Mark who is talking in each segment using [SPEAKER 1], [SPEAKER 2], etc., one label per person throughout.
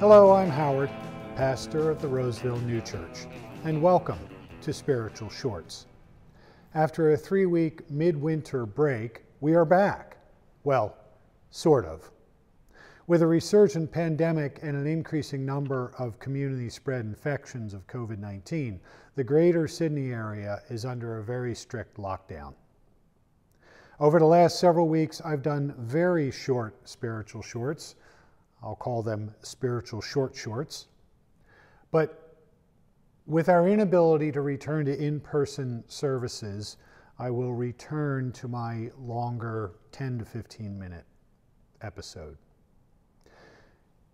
[SPEAKER 1] Hello, I'm Howard, pastor of the Roseville New Church, and welcome to Spiritual Shorts. After a three week midwinter break, we are back. Well, sort of. With a resurgent pandemic and an increasing number of community spread infections of COVID 19, the greater Sydney area is under a very strict lockdown. Over the last several weeks, I've done very short spiritual shorts. I'll call them spiritual short shorts. But with our inability to return to in person services, I will return to my longer 10 to 15 minute episode.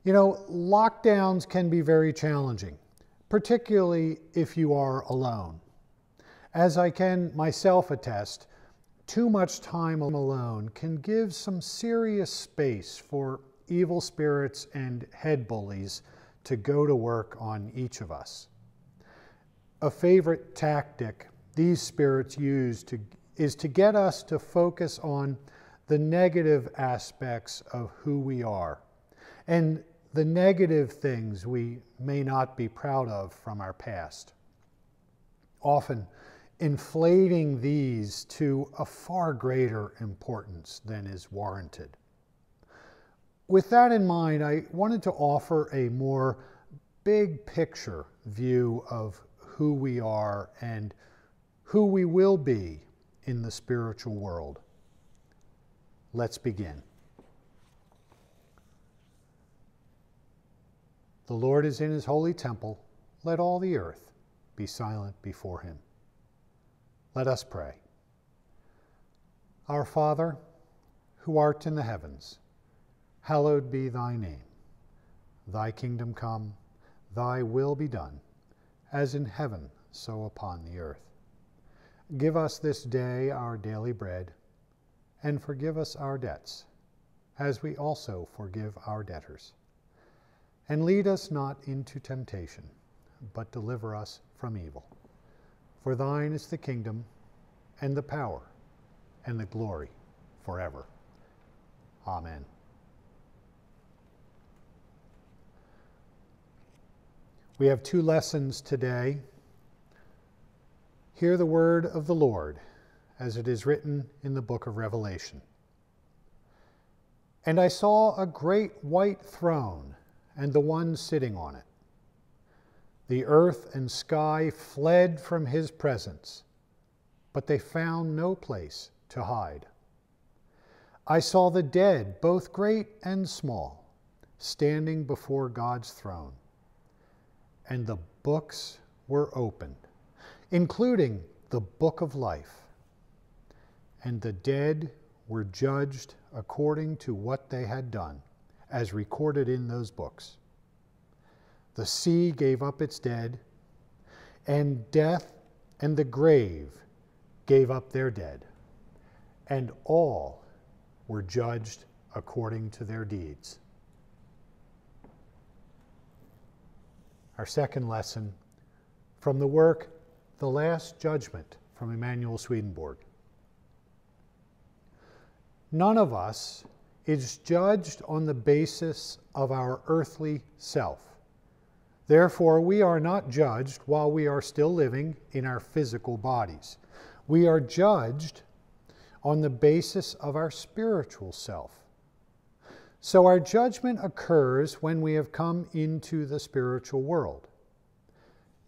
[SPEAKER 1] You know, lockdowns can be very challenging, particularly if you are alone. As I can myself attest, too much time alone can give some serious space for evil spirits and head bullies to go to work on each of us. A favorite tactic these spirits use to, is to get us to focus on the negative aspects of who we are and the negative things we may not be proud of from our past. Often, inflating these to a far greater importance than is warranted. With that in mind, I wanted to offer a more big picture view of who we are and who we will be in the spiritual world. Let's begin. The Lord is in his holy temple. Let all the earth be silent before him. Let us pray. Our Father, who art in the heavens, hallowed be thy name. Thy kingdom come, thy will be done, as in heaven, so upon the earth. Give us this day our daily bread, and forgive us our debts, as we also forgive our debtors and lead us not into temptation, but deliver us from evil. For thine is the kingdom, and the power, and the glory forever. Amen. We have two lessons today. Hear the word of the Lord as it is written in the book of Revelation. And I saw a great white throne and the one sitting on it. The earth and sky fled from his presence, but they found no place to hide. I saw the dead, both great and small, standing before God's throne, and the books were opened, including the book of life. And the dead were judged according to what they had done as recorded in those books. The sea gave up its dead, and death and the grave gave up their dead, and all were judged according to their deeds. Our second lesson from the work The Last Judgment from Emanuel Swedenborg. None of us is judged on the basis of our earthly self. Therefore, we are not judged while we are still living in our physical bodies. We are judged on the basis of our spiritual self. So, our judgment occurs when we have come into the spiritual world.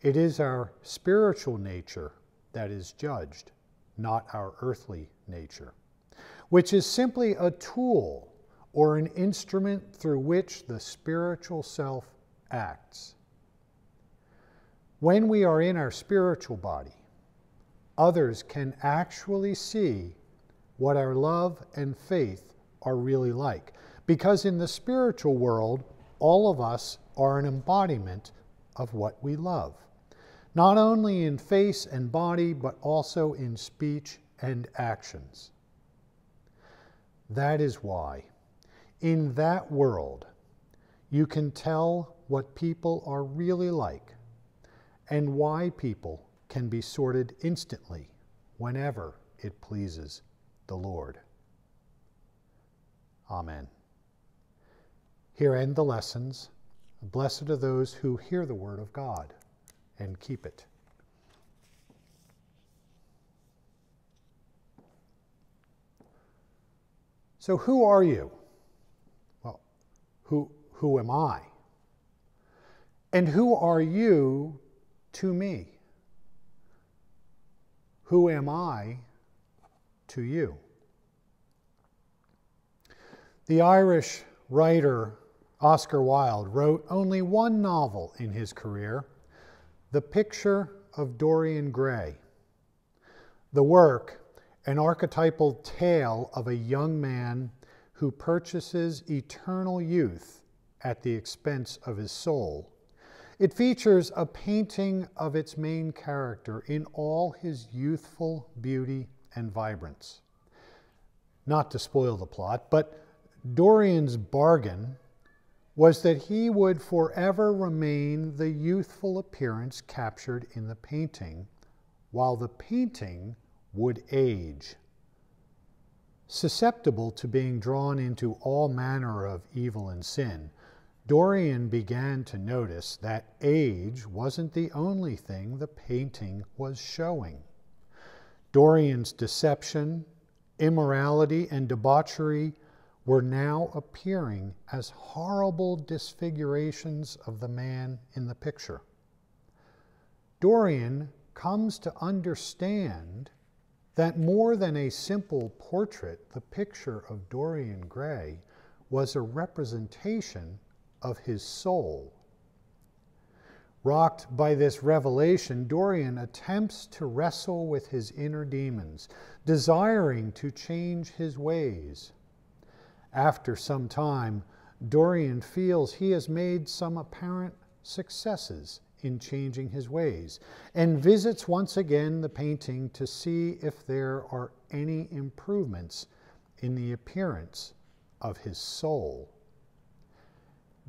[SPEAKER 1] It is our spiritual nature that is judged, not our earthly nature which is simply a tool or an instrument through which the spiritual self acts. When we are in our spiritual body, others can actually see what our love and faith are really like. Because in the spiritual world, all of us are an embodiment of what we love, not only in face and body, but also in speech and actions. That is why, in that world, you can tell what people are really like and why people can be sorted instantly whenever it pleases the Lord. Amen. Here end the lessons. Blessed are those who hear the word of God and keep it. So, who are you? Well, who, who am I? And who are you to me? Who am I to you? The Irish writer Oscar Wilde wrote only one novel in his career The Picture of Dorian Gray. The work, an archetypal tale of a young man who purchases eternal youth at the expense of his soul. It features a painting of its main character in all his youthful beauty and vibrance. Not to spoil the plot, but Dorian's bargain was that he would forever remain the youthful appearance captured in the painting, while the painting would age. Susceptible to being drawn into all manner of evil and sin, Dorian began to notice that age wasn't the only thing the painting was showing. Dorian's deception, immorality, and debauchery were now appearing as horrible disfigurations of the man in the picture. Dorian comes to understand that more than a simple portrait, the picture of Dorian Gray was a representation of his soul. Rocked by this revelation, Dorian attempts to wrestle with his inner demons, desiring to change his ways. After some time, Dorian feels he has made some apparent successes in changing his ways and visits once again the painting to see if there are any improvements in the appearance of his soul.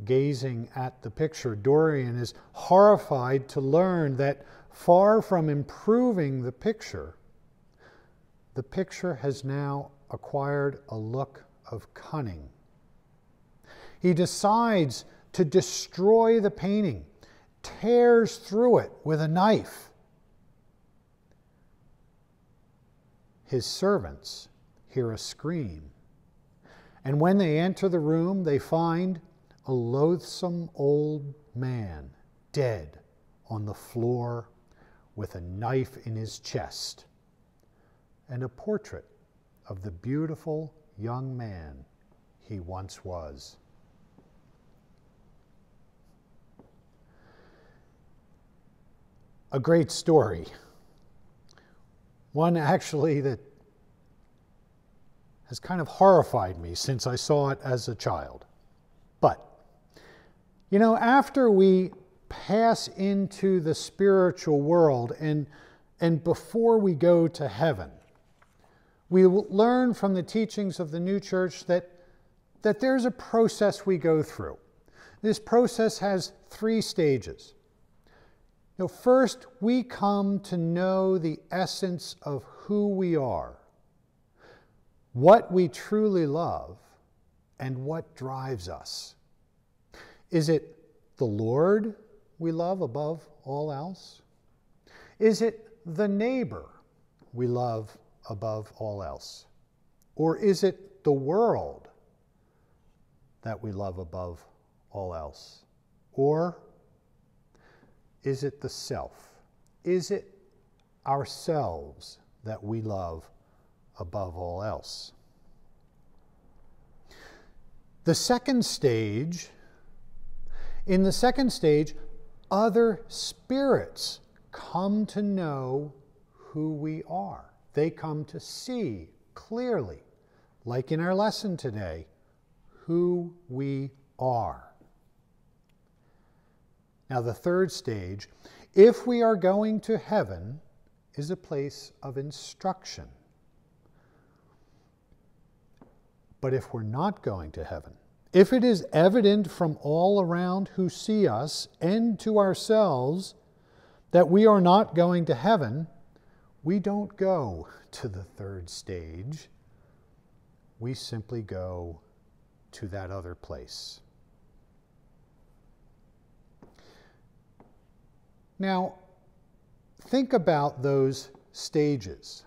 [SPEAKER 1] Gazing at the picture, Dorian is horrified to learn that far from improving the picture, the picture has now acquired a look of cunning. He decides to destroy the painting, tears through it with a knife. His servants hear a scream. And when they enter the room, they find a loathsome old man dead on the floor with a knife in his chest and a portrait of the beautiful young man he once was. A great story. One actually that has kind of horrified me since I saw it as a child. But, you know, after we pass into the spiritual world and, and before we go to heaven, we learn from the teachings of the new church that, that there's a process we go through. This process has three stages. Know, first, we come to know the essence of who we are, what we truly love, and what drives us. Is it the Lord we love above all else? Is it the neighbor we love above all else? Or is it the world that we love above all else? Or is it the self? Is it ourselves that we love above all else? The second stage, in the second stage, other spirits come to know who we are they come to see clearly, like in our lesson today, who we are. Now, the third stage, if we are going to heaven, is a place of instruction. But if we're not going to heaven, if it is evident from all around who see us and to ourselves that we are not going to heaven, we don't go to the third stage, we simply go to that other place. Now, think about those stages.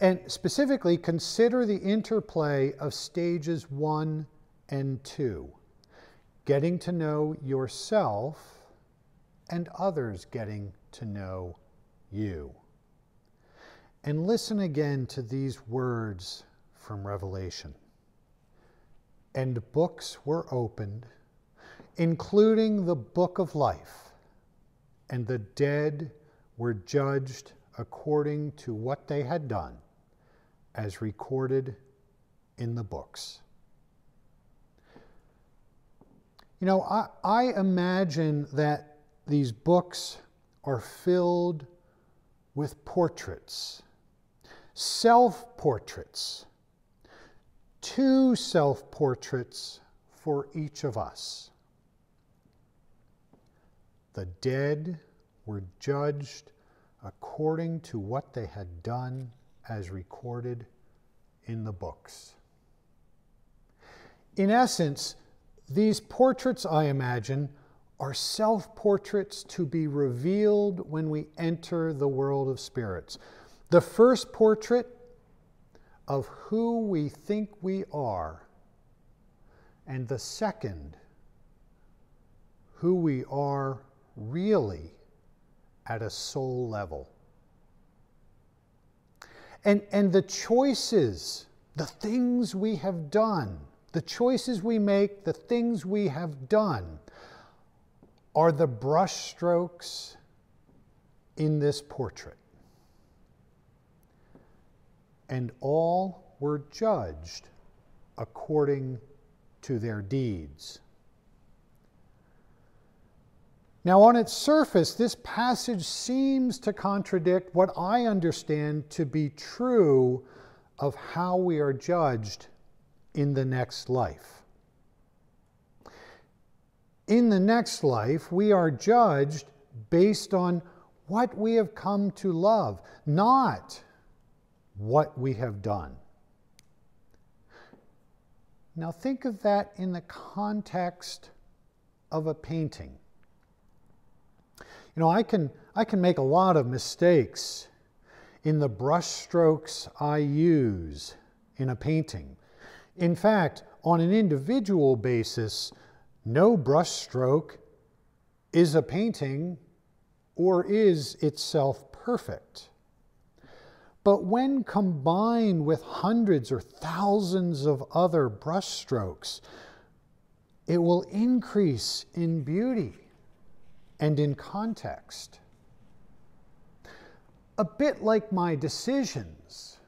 [SPEAKER 1] And specifically, consider the interplay of stages one and two getting to know yourself and others getting to know you. And listen again to these words from Revelation. And books were opened, including the book of life, and the dead were judged according to what they had done, as recorded in the books. You know, I, I imagine that these books are filled with portraits, self portraits, two self portraits for each of us. The dead were judged according to what they had done as recorded in the books. In essence, these portraits, I imagine, are self portraits to be revealed when we enter the world of spirits. The first portrait of who we think we are, and the second, who we are really at a soul level. And, and the choices, the things we have done, the choices we make, the things we have done, are the brushstrokes in this portrait. And all were judged according to their deeds. Now, on its surface, this passage seems to contradict what I understand to be true of how we are judged in the next life. In the next life, we are judged based on what we have come to love, not what we have done. Now, think of that in the context of a painting. You know, I can, I can make a lot of mistakes in the brushstrokes I use in a painting. In fact, on an individual basis, no brushstroke is a painting or is itself perfect. But when combined with hundreds or thousands of other brushstrokes, it will increase in beauty and in context. A bit like my decisions.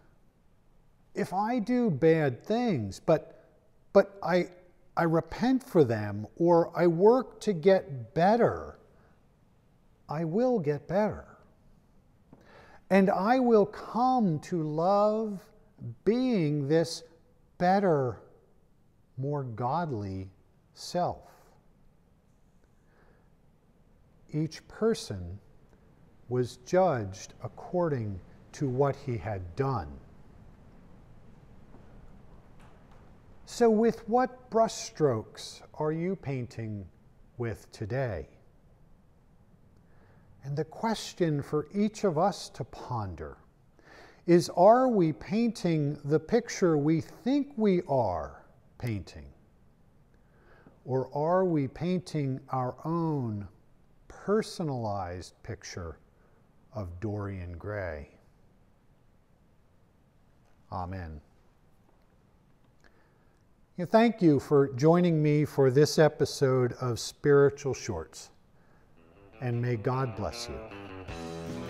[SPEAKER 1] If I do bad things, but, but I, I repent for them or I work to get better, I will get better. And I will come to love being this better, more godly self each person was judged according to what he had done. So, with what brushstrokes are you painting with today? And the question for each of us to ponder is Are we painting the picture we think we are painting? Or are we painting our own personalized picture of Dorian Gray. Amen. Thank you for joining me for this episode of Spiritual Shorts, and may God bless you.